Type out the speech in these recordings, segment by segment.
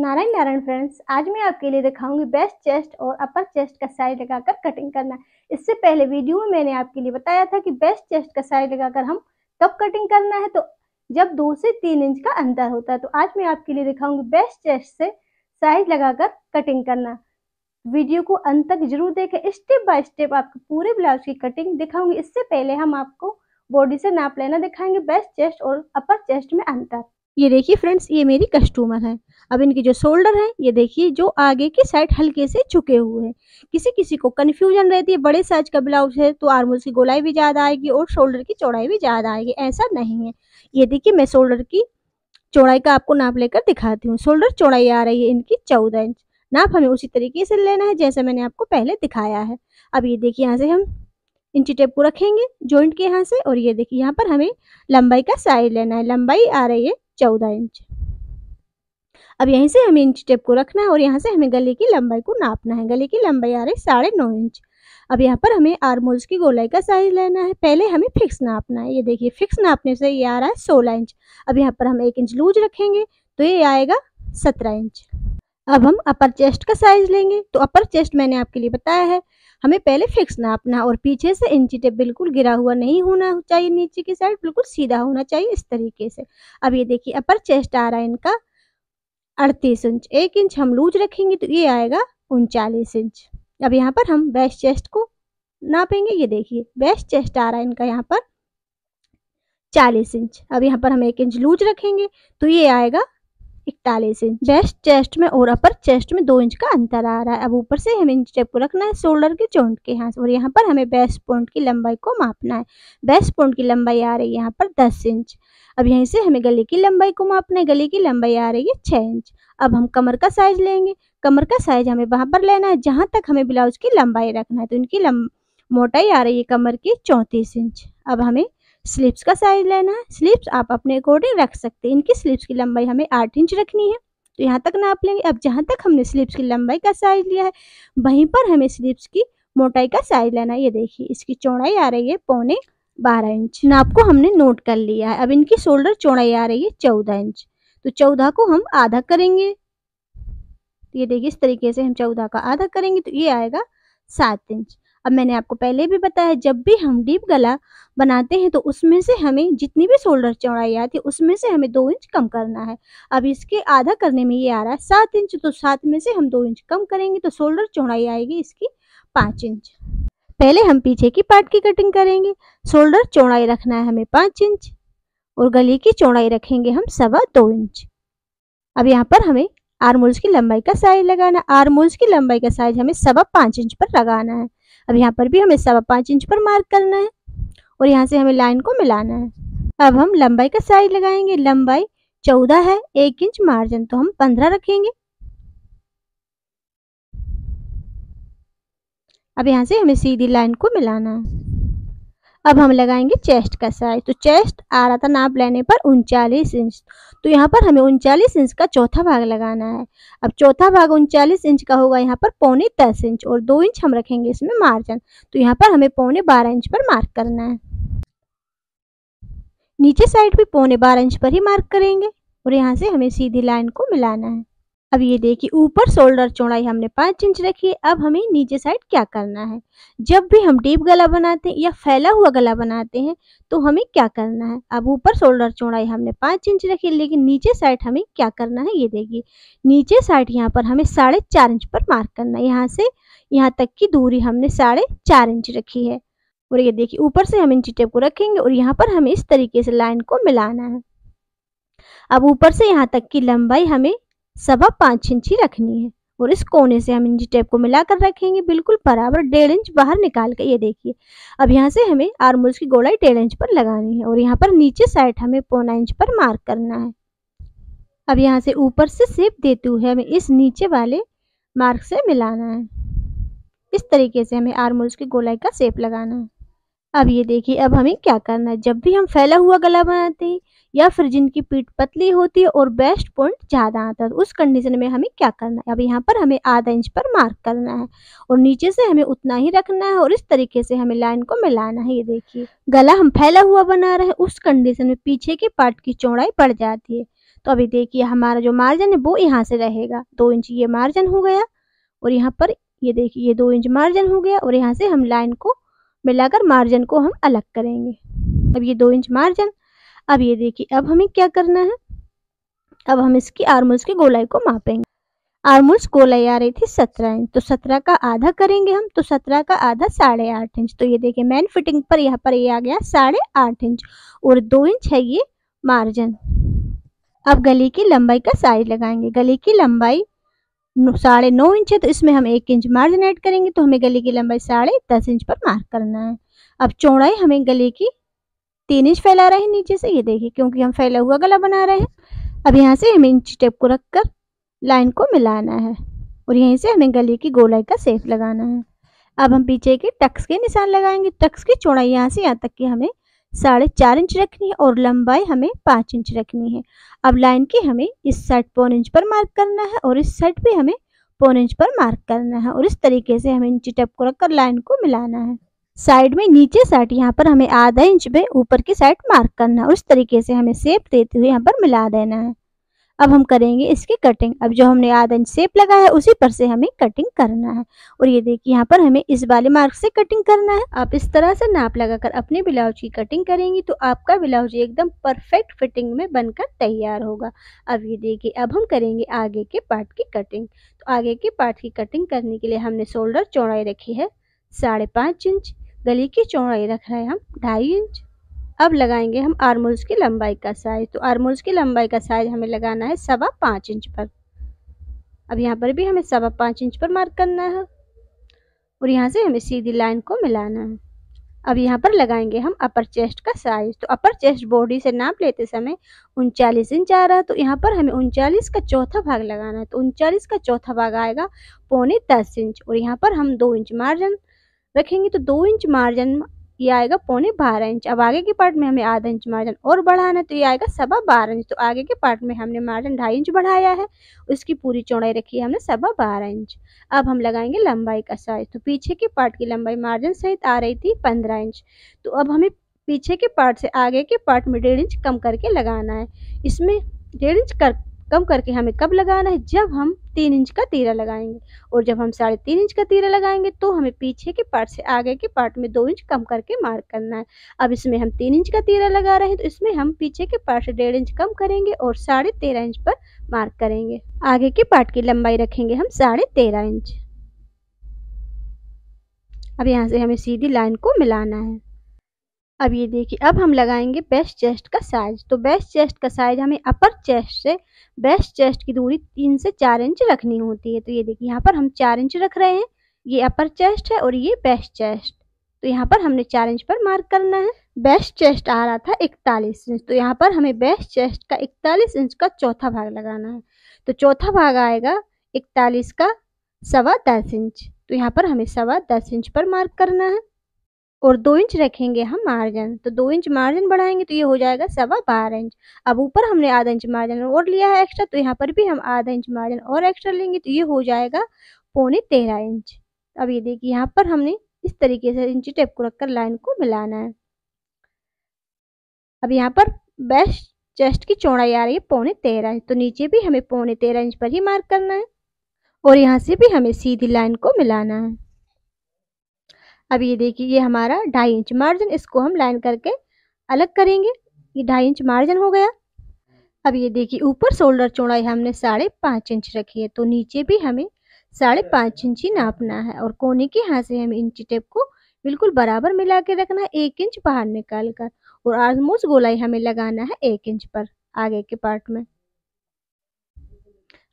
Narayan Narayan friends आज मैं आपके लिए दिखाऊँगी बेस्ट चेस्ट और अपर चेस्ट का साइज़ लगाकर कटिंग करना। इससे पहले वीडियो में मैंने आपके लिए बताया था कि बेस्ट चेस्ट का साइज़ लगाकर हम कब कटिंग करना है तो जब दो से तीन इंच का अंतर होता है तो आज मैं आपके लिए दिखाऊँगी बेस्ट चेस्ट से साइज़ लगाकर कटिंग करना। वीडियो को अंत तक ज़रूर देखें स्टेप बाय स्टेप आपको पूरे ब्लाउज की कटिंग दिखाऊँगी। इससे पहले हम आपको बॉडी से नाप लेना दिखाएँगे बेस्ट चेस्ट और अपर चेस्ट में अंतर। ये देखिए फ्रेंड्स ये मेरी कस्टमर है। अब इनकी जो शोल्डर है, ये देखिए जो आगे की साइड हल्के से झुके हुए हैं। किसी किसी को कन्फ्यूज़न रहती है, बड़े साइज़ का ब्लाउज है तो आर्मोल की गोलाई भी ज़्यादा आएगी और शोल्डर की चौड़ाई भी ज़्यादा आएगी। ऐसा नहीं है। ये देखिए मैं शोल्डर की चौड़ाई का आपको नाप लेकर दिखाती हूँ। शोल्डर चौड़ाई आ रही है इनकी चौदह इंच नाप हमें उसी तरीके से लेना है, जैसे मैंने आपको पहले दिखाया है। अब ये देखिए यहाँ से हम इंची टेप को रखेंगे जॉइंट के यहाँ से, और ये देखिए यहाँ पर हमें लंबाई का साइज़ लेना है। लंबाई आ रही है चौदह इंच। अब यहीं से हमें इंच टेप को रखना है और यहाँ से हमें गले की लंबाई को नापना है। गले की लंबाई आ रही साढ़े नौ इंच। अब यहाँ पर हमें आर्मोल्स की गोलाई का साइज़ लेना है। पहले हमें फिक्स नापना है। ये देखिए, फिक्स नापने से ये आ रहा है सोलह इंच। अब यहाँ पर हम एक इंच लूज रखेंगे तो ये आएगा सत्रह इंच। अब हम अपर चेस्ट का साइज़ लेंगे। तो अपर चेस्ट मैंने आपके लिए बताया है। हमें पहले फिक्स नापना और पीछे से इंची टेप बिल्कुल गिरा हुआ नहीं होना चाहिए, नीचे की साइड बिल्कुल सीधा होना चाहिए इस तरीके से। अब ये देखिए अपर चेस्ट आ रहा है इनका अड़तीस इंच एक इंच हम लूज रखेंगे तो ये आएगा उनचालीस इंच अब यहाँ पर हम बेस्ट चेस्ट को नापेंगे। ये देखिए बेस्ट चेस्ट आ रहा है इनका यहाँ पर चालीस इंच अब यहाँ पर हम एक इंच लूज रखेंगे तो ये आएगा इकतालीस इंच। बेस्ट चेस्ट में और अपर चेस्ट में दो इंच का अंतर आ रहा है। अब ऊपर से हमें इंच को रखना है, शोल्डर के जॉइंट के यहाँ और यहाँ पर हमें बेस्ट पॉइंट की लंबाई को मापना है। बेस्ट पॉइंट की लंबाई आ रही है यहाँ पर दस इंच। अब यहीं से हमें गले की लंबाई को मापना है। गले की लंबाई आ रही है छः इंच। अब हम कमर का साइज़ लेंगे। कमर का साइज़ हमें वहाँ पर लेना है, जहाँ तक हमें ब्लाउज की लंबाई रखना है। तो इनकी मोटाई आ रही है कमर की चौंतीस इंच। अब हमें स्लिप्स का साइज़ लेना है। स्लिप्स आप अपने अकॉर्डिंग रख सकते हैं। इनकी स्लिप्स की लंबाई हमें आठ इंच रखनी है। तो यहाँ तक नाप लेंगे। अब जहाँ तक हमने स्लिप्स की लंबाई का साइज़ लिया है, वहीं पर हमें स्लिप्स की मोटाई का साइज़ लेना है। ये देखिए, इसकी चौड़ाई आ रही है पौने बारह इंच। नाप को हमने नोट कर लिया है। अब इनकी शोल्डर चौड़ाई आ रही है चौदह इंच। तो चौदह को हम आधा करेंगे। ये देखिए, इस तरीके से हम चौदह का आधा करेंगे तो ये आएगा सात इंच। अब मैंने आपको पहले भी बताया, जब भी हम डीप गला बनाते हैं तो उसमें से हमें जितनी भी शोल्डर चौड़ाई आती है, उसमें से हमें दो इंच कम करना है। अब इसके आधा करने में ये आ रहा है सात इंच तो सात में से हम दो इंच कम करेंगे तो शोल्डर चौड़ाई आएगी इसकी पाँच इंच। पहले हम पीछे की पार्ट की कटिंग करेंगे, शोल्डर चौड़ाई रखना है हमें पाँच इंच और गले की चौड़ाई रखेंगे हम सवा दो इंच। अब यहाँ पर हमें आर्मोल्स की लंबाई का साइज़ लगाना आर्मोल्स की लंबाई का साइज़ हमें सवा पाँच इंच पर लगाना है। अब यहाँ पर भी हमें सवा पाँच इंच पर मार्क करना है और यहाँ से हमें लाइन को मिलाना है। अब हम लंबाई का साइज़ लगाएँगे। लंबाई चौदह है, एक इंच मार्जिन तो हम पंद्रह रखेंगे। अब यहाँ से हमें सीधी लाइन को मिलाना है। अब हम लगाएँगे चेस्ट का साइज़ तो चेस्ट आ रहा था नाप लेने पर उनचालीस इंच तो यहाँ पर हमें उनचालीस इंच का चौथा भाग लगाना है। अब चौथा भाग उनचालीस इंच का होगा, यहाँ पर पौने दस इंच और दो इंच हम रखेंगे इसमें मार्जिन तो यहाँ पर हमें पौने बारह इंच पर मार्क करना है। नीचे साइड भी पौने बारह इंच पर ही मार्क करेंगे और यहाँ से हमें सीधी लाइन को मिलाना है। अब ये देखिए, ऊपर शोल्डर चौड़ाई हमने पाँच इंच रखी है, अब हमें नीचे साइड क्या करना है? जब भी हम डीप गला बनाते हैं या फैला हुआ गला बनाते हैं तो हमें क्या करना है? अब ऊपर शोल्डर चौड़ाई हमने पाँच इंच रखी है, लेकिन नीचे साइड हमें क्या करना है? ये देखिए, नीचे साइड यहाँ पर हमें साढ़े चार इंच पर मार्क करना है। यहाँ से, यहाँ तक की दूरी हमने साढ़े चार इंच रखी है। और ये देखिए, ऊपर से हम इंची टेप को रखेंगे और यहाँ पर हमें इस तरीके से लाइन को मिलाना है। अब ऊपर से यहाँ तक की लंबाई हमें सवा पाँच इंच रखनी है। और इस कोने से हम इंची टेप को मिलाकर रखेंगे, बिल्कुल बराबर डेढ़ इंच बाहर निकाल कर ये देखिए, अब यहाँ से हमें आर्मोल्स की गोलाई डेढ़ इंच पर लगानी है और यहाँ पर नीचे साइड हमें पौना इंच पर मार्क करना है। अब यहाँ से ऊपर से सेप देते हुए हमें इस नीचे वाले मार्क से मिलाना है। इस तरीके से हमें आर्मोल्स की गोलाई का सेप लगाना है। अब ये देखिए, अब हमें क्या करना है? जब भी हम फैला हुआ गला बनाते हैं या फिर जिनकी पीठ पतली होती है और बेस्ट पॉइंट ज़्यादा आता है तो उस कंडीशन में हमें क्या करना है? अब यहाँ पर हमें आधा इंच पर मार्क करना है और नीचे से हमें उतना ही रखना है और इस तरीके से हमें लाइन को मिलाना है। ये देखिए, गला हम फैला हुआ बना रहे हैं, उस कंडीशन में पीछे के पार्ट की चौड़ाई बढ़ जाती है। तो अभी देखिए, हमारा जो मार्जिन है, वो यहाँ से रहेगा। दो इंच ये मार्जिन हो गया और यहाँ पर ये देखिए, ये दो इंच मार्जिन हो गया और यहाँ से हम लाइन को मिलाकर मार्जिन को हम अलग करेंगे। अब ये दो इंच मार्जिन, अब ये देखिए, अब हमें क्या करना है? अब हम इसकी आर्मोल्स की गोलाई को मापेंगे। आर्मोल्स गोलाई आ रही थी सत्रह इंच तो सत्रह का आधा करेंगे हम तो सत्रह का आधा साढ़े आठ इंच। तो ये देखिए मैन फिटिंग पर यहाँ पर ये आ गया साढ़े आठ इंच, और दो इंच है ये मार्जिन। अब गली की लंबाई का साइज़ लगाएँगे। गली की लंबाई साढ़े नौ इंच है तो इसमें हम एक इंच मार्जिन ऐड करेंगे तो हमें गले की लंबाई साढ़े दस इंच पर मार्क करना है। अब चौड़ाई हमें गले की तीन इंच फैला रहे हैं नीचे से, ये देखिए, क्योंकि हम फैला हुआ गला बना रहे हैं। अब यहाँ से हमें इंच टेप को रख कर लाइन को मिलाना है, और यहीं से हमें गले की गोलाई का सेप लगाना है। अब हम पीछे के टक्स के निशान लगाएँगे। टक्स की चौड़ाई यहाँ से यहाँ तक की हमें साढ़े चार इंच रखनी है और लंबाई हमें पाँच इंच रखनी है। अब लाइन की हमें इस साइड पौन इंच पर मार्क करना है और इस साइड पे हमें पौन इंच पर मार्क करना है और इस तरीके से हमें इंची टेप को रखकर लाइन को मिलाना है। साइड में नीचे साइड यहाँ पर हमें आधा इंच पे ऊपर की साइड मार्क करना है और इस तरीके से हमें सेप देते हुए यहाँ पर मिला देना है। अब हम करेंगे इसकी कटिंग अब जो हमने आधा इंच सेप लगाया है, उसी पर से हमें कटिंग करना है। और ये देखिए, यहाँ पर हमें इस वाले मार्क से कटिंग करना है। आप इस तरह से नाप लगाकर अपने ब्लाउज की कटिंग करेंगी तो आपका ब्लाउज एकदम परफेक्ट फिटिंग में बनकर तैयार होगा। अब ये देखिए, अब हम करेंगे आगे के पार्ट की कटिंग तो आगे के पार्ट की कटिंग करने के लिए हमने शोल्डर चौड़ाई रखी है साढ़े पाँच इंच गली की चौड़ाई रख रहे हैं हम ढाई इंच अब लगाएँगे हम आर्मोल्स की लंबाई का साइज़ तो आर्मोल्स की लंबाई का साइज़ हमें लगाना है सवा पाँच इंच पर। अब यहाँ पर भी हमें सवा पाँच इंच पर मार्क करना है और यहाँ से हमें सीधी लाइन को मिलाना है। अब यहाँ पर लगाएँगे हम अपर चेस्ट का साइज़ तो अपर चेस्ट बॉडी से नाप लेते समय उनचालीस इंच आ रहा है। तो यहाँ पर हमें उनचालीस का चौथा भाग लगाना है। तो उनचालीस का चौथा भाग आएगा पौने दस इंच और यहाँ पर हम दो इंच मार्जिन रखेंगे। तो दो इंच मार्जिन ये आएगा पौने बारह इंच। अब आगे के पार्ट में हमें आधा इंच मार्जिन और बढ़ाना तो ये आएगा सवा बारह इंच। तो आगे के पार्ट में हमने मार्जिन ढाई इंच बढ़ाया है, उसकी पूरी चौड़ाई रखी है हमने सवा बारह इंच। अब हम लगाएँगे लंबाई का साइज़ तो पीछे के पार्ट की लंबाई मार्जिन सहित आ रही थी पंद्रह इंच। तो अब हमें पीछे के पार्ट से आगे के पार्ट में डेढ़ इंच कम करके लगाना है। इसमें डेढ़ इंच कर कम करके हमें कब लगाना है? जब हम तीन इंच का तीरा लगाएँगे। और जब हम साढ़े तीन इंच का तीरा लगाएँगे तो हमें पीछे के पार्ट से आगे के पार्ट में दो इंच कम करके मार्क करना है। अब इसमें हम तीन इंच का तीरा लगा रहे हैं तो इसमें हम पीछे के पार्ट से डेढ़ इंच कम करेंगे और साढ़े तेरह इंच पर मार्क करेंगे। आगे के पार्ट की लंबाई रखेंगे हम साढ़े तेरह इंच। अब यहाँ से हमें सीधी लाइन को मिलाना है। अब ये देखिए, अब हम लगाएँगे बेस्ट चेस्ट का साइज़ तो बेस्ट चेस्ट का साइज़ हमें अपर चेस्ट से बेस्ट चेस्ट की दूरी तीन से चार इंच रखनी होती है. तो ये देखिए, यहाँ पर हम चार इंच रख रहे हैं. ये अपर चेस्ट है और ये बेस्ट चेस्ट तो यहाँ पर हमने चार इंच पर मार्क करना है. बेस्ट चेस्ट आ रहा था इकतालीस इंच तो यहाँ पर हमें बेस्ट चेस्ट का इकतालीस इंच का चौथा भाग लगाना है. तो चौथा भाग आएगा इकतालीस का सवा दस इंच तो यहाँ पर हमें सवा दस इंच पर मार्क करना है. और दो इंच रखेंगे हम मार्जिन तो दो इंच मार्जिन बढ़ाएँगे तो ये हो जाएगा सवा बारह इंच। अब ऊपर हमने आधा इंच मार्जिन और लिया है एक्स्ट्रा तो यहाँ पर भी हम आधा इंच मार्जिन और एक्स्ट्रा लेंगे तो ये हो जाएगा पौने तेरह इंच। अब ये देखिए, यहाँ पर हमने इस तरीके से इंची टेप को रखकर लाइन को मिलाना है। अब यहाँ पर बेस्ट चेस्ट की चौड़ाई आ रही है पौने तेरह इंच तो नीचे भी हमें पौने तेरह इंच पर ही मार्क करना है और यहाँ से भी हमें सीधी लाइन को मिलाना है। अब ये देखिए, ये हमारा ढाई इंच मार्जिन इसको हम लाइन करके अलग करेंगे। ये ढाई इंच मार्जिन हो गया। अब ये देखिए, ऊपर शोल्डर चौड़ाई हमने साढ़े पाँच इंच रखी है तो नीचे भी हमें साढ़े पाँच इंच ही नापना है और कोने के हाथ से हमें इंची टेप को बिल्कुल बराबर मिला के रखना है, एक इंच बाहर निकाल कर और आलमोस्ट गोलाई हमें लगाना है एक इंच पर, आगे के पार्ट में।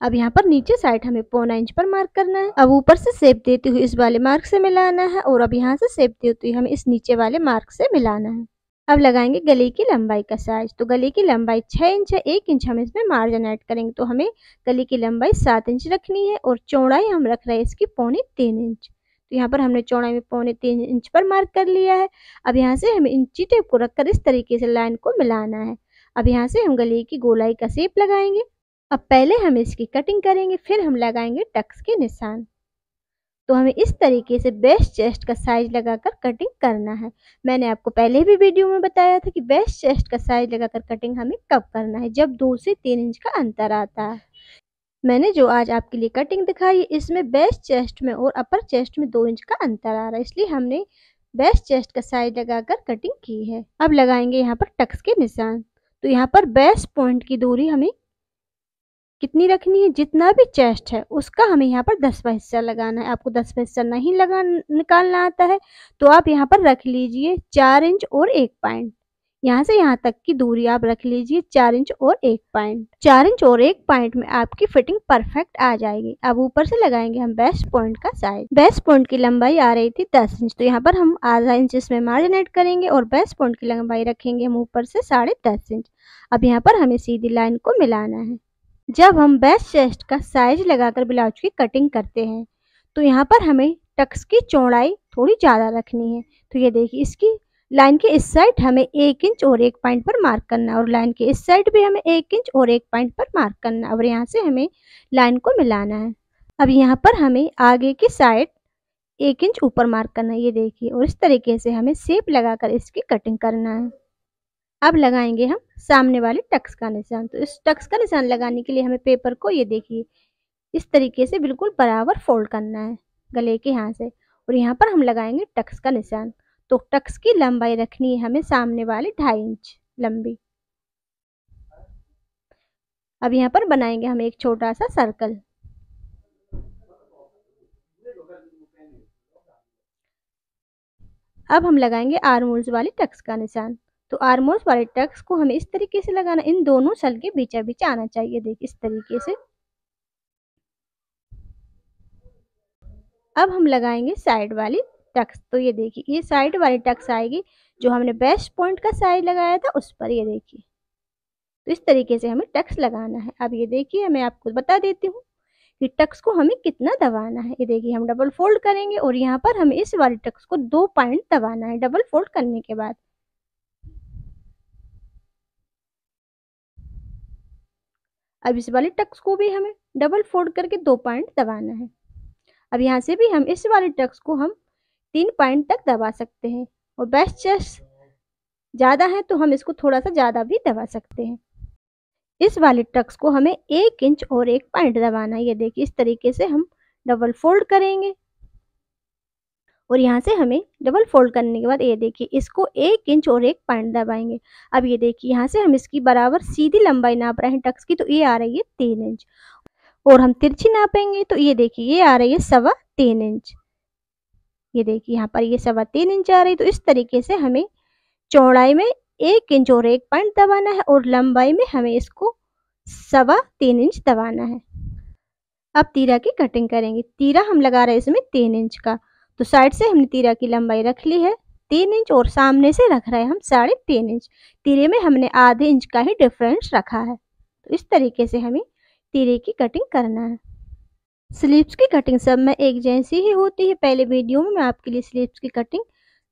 अब यहाँ पर नीचे साइड हमें पौना इंच पर मार्क करना है। अब ऊपर से सेप देते हुए इस वाले मार्क से मिलाना है और अब यहाँ से सेप देते हुए हमें इस नीचे वाले मार्क से मिलाना है। अब लगाएँगे गले की लंबाई का साइज़ तो गले की लंबाई छः इंच है, एक इंच हम इसमें मार्जिन ऐड करेंगे। तो हमें गले की लंबाई सात इंच रखनी है और चौड़ाई हम रख रहे हैं इसकी पौने तीन इंच। तो यहाँ पर हमने चौड़ाई में पौने तीन इंच पर मार्क कर लिया है। अब यहाँ से हमें इंची टेप को रखकर इस तरीके से लाइन को मिलाना है। अब यहाँ से हम गले की गोलाई का सेप लगाएँगे। अब पहले हम इसकी कटिंग करेंगे, फिर हम लगाएँगे टक्स के निशान। तो हमें इस तरीके से बेस्ट चेस्ट का साइज़ लगाकर कटिंग करना है। मैंने आपको पहले भी वीडियो में बताया था कि बेस्ट चेस्ट का साइज़ लगाकर कटिंग हमें कब करना है, जब दो से तीन इंच का अंतर आता है। मैंने जो आज आपके लिए कटिंग दिखाई है इसमें बेस्ट चेस्ट में और अपर चेस्ट में दो इंच का अंतर आ रहा है, इसलिए हमने बेस्ट चेस्ट का साइज़ लगाकर कटिंग की है। अब लगाएँगे यहाँ पर टक्स के निशान। तो यहाँ पर बेस्ट पॉइंट की दूरी हमें कितनी रखनी है? जितना भी चेस्ट है, उसका हमें यहाँ पर दसवा हिस्सा लगाना है। आपको दसवा हिस्सा नहीं लगा, निकालना आता है तो आप यहाँ पर रख लीजिए चार इंच और एक पॉइंट। यहाँ से यहाँ तक की दूरी आप रख लीजिए चार इंच और एक पॉइंट। चार इंच और एक पॉइंट में आपकी फिटिंग परफेक्ट आ जाएगी। अब ऊपर से लगाएँगे हम बेस्ट पॉइंट का साइज़। बेस्ट पॉइंट की लंबाई आ रही थी दस इंच तो यहाँ पर हम आधा इंच इसमें मार्जिनेट करेंगे और बेस्ट पॉइंट की लंबाई रखेंगे हम ऊपर से साढ़े दस इंच। अब यहाँ पर हमें सीधी लाइन को मिलाना है। जब हम बेस्ट चेस्ट का साइज़ लगाकर ब्लाउज की कटिंग करते हैं तो यहाँ पर हमें टक्स की चौड़ाई थोड़ी ज़्यादा रखनी है। तो ये देखिए, इसकी लाइन के इस साइड हमें एक इंच और एक पॉइंट पर मार्क करना है और लाइन के इस साइड भी हमें एक इंच और एक पॉइंट पर मार्क करना है और यहाँ से हमें लाइन को मिलाना है। अब यहाँ पर हमें आगे की साइड एक इंच ऊपर मार्क करना है, ये देखिए, और इस तरीके से हमें सेप लगाकर इसकी कटिंग करना है। अब लगाएँगे हम सामने वाले टक्स का निशान। तो इस टक्स का निशान लगाने के लिए हमें पेपर को, ये देखिए, इस तरीके से बिल्कुल बराबर फोल्ड करना है, गले के यहाँ से। और यहाँ पर हम लगाएँगे टक्स का निशान। तो टक्स की लंबाई रखनी है हमें सामने वाले ढाई इंच लंबी। अब यहाँ पर बनाएँगे हम एक छोटा सा सर्कल। अब हम लगाएँगे आर्मोल्स वाले टक्स का निशान। तो आर्मोल्स वाले टक्स को हमें इस तरीके से लगाना, इन दोनों सल के बीचा बीच आना चाहिए। देख, इस तरीके से। अब हम लगाएँगे साइड वाली टक्स। तो ये देखिए, ये साइड वाली टक्स आएगी, जो हमने बेस्ट पॉइंट का साइड लगाया था, उस पर ये देखिए। तो इस तरीके से हमें टक्स लगाना है। अब ये देखिए, मैं आपको बता देती हूँ कि टक्स को हमें कितना दबाना है। ये देखिए, हम डबल फोल्ड करेंगे और यहाँ पर हमें इस वाले टक्स को दो पॉइंट दबाना है, डबल फोल्ड करने के बाद। अब इस वाले टक्स को भी हमें डबल फोल्ड करके दो पॉइंट दबाना है। अब यहाँ से भी हम इस वाले टक्स को हम तीन पॉइंट तक दबा सकते हैं और बेस्ट चेस्ट ज़्यादा है तो हम इसको थोड़ा सा ज़्यादा भी दबा सकते हैं। इस वाले टक्स को हमें एक इंच और एक पॉइंट दबाना है। ये देखिए, इस तरीके से हम डबल फोल्ड करेंगे। और यहाँ से हमें डबल फोल्ड करने के बाद ये देखिए, इसको एक इंच और एक पॉइंट दबाएँगे। अब ये देखिए, यहाँ से हम इसकी बराबर सीधी लंबाई नाप रहे हैं टक्स की तो ये आ रही है तीन इंच और हम तिरछी नापेंगे तो ये देखिए, ये आ रही है सवा तीन इंच ये देखिए, यहाँ पर ये सवा तीन इंच आ रही है तो इस तरीके से हमें चौड़ाई में एक इंच और एक पॉइंट दबाना है और लंबाई में हमें इसको सवा तीन इंच दबाना है। अब तीरा की कटिंग करेंगे। तीरा हम लगा रहे हैं इसमें तीन इंच का। तो साइड से हमने तीरा की लंबाई रख ली है। तीन इंच और सामने से रख रहे हैं हम साढ़े तीन इंच। तीरे में हमने आधे इंच का ही डिफरेंस रखा है। तो इस तरीके से हमें तीरे की कटिंग करना है। स्लीव्स की कटिंग सब में एक जैसी ही होती है। पहले वीडियो में मैं आपके लिए स्लीव्स की कटिंग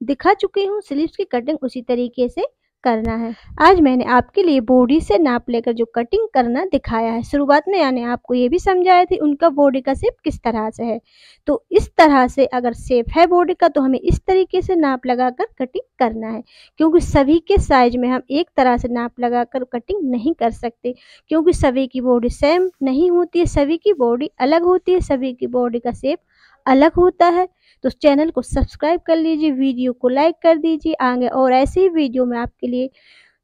दिखा चुकी हूँ। स्लीव्स की कटिंग उसी तरीके से करना है। आज मैंने आपके लिए बॉडी से नाप लेकर जो कटिंग करना दिखाया है, शुरुआत में यानी आपको ये भी समझाया थी उनका बॉडी का शेप किस तरह से है। तो इस तरह से अगर शेप है बॉडी का तो हमें इस तरीके से नाप लगाकर कटिंग करना है, क्योंकि सभी के साइज़ में हम एक तरह से नाप लगाकर कटिंग नहीं कर सकते, क्योंकि सभी की बॉडी सेम नहीं होती है, सभी की बॉडी अलग होती है, सभी की बॉडी का शेप अलग होता है। तो चैनल को सब्सक्राइब कर लीजिए, वीडियो को लाइक कर दीजिए, आगे और ऐसे ही वीडियो मैं आपके लिए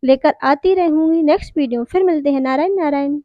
लेकर आती रहूँगी। नेक्स्ट वीडियो फिर मिलते हैं। नारायण नारायण।